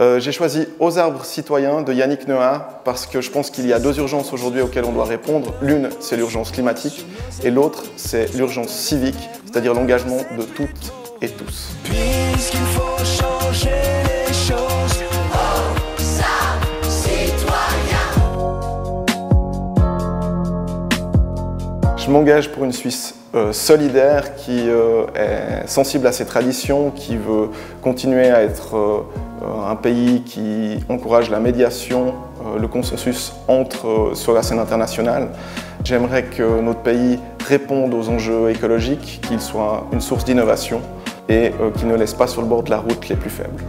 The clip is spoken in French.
Euh, j'ai choisi Aux arbres citoyens de Yannick Noah parce que je pense qu'il y a deux urgences aujourd'hui auxquelles on doit répondre. L'une, c'est l'urgence climatique et l'autre, c'est l'urgence civique, c'est-à-dire l'engagement de toutes et tous. Puisqu'il faut changer les choses. Je m'engage pour une Suisse euh, solidaire qui euh, est sensible à ses traditions, qui veut continuer à être euh, un pays qui encourage la médiation, le consensus entre sur la scène internationale. J'aimerais que notre pays réponde aux enjeux écologiques, qu'il soit une source d'innovation et qu'il ne laisse pas sur le bord de la route les plus faibles.